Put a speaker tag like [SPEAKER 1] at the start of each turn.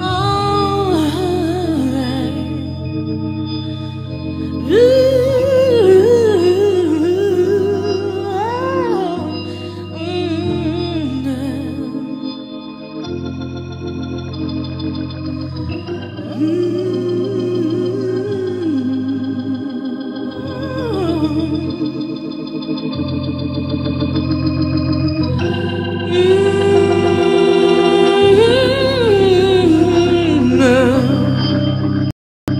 [SPEAKER 1] Oh. Mm-hmm.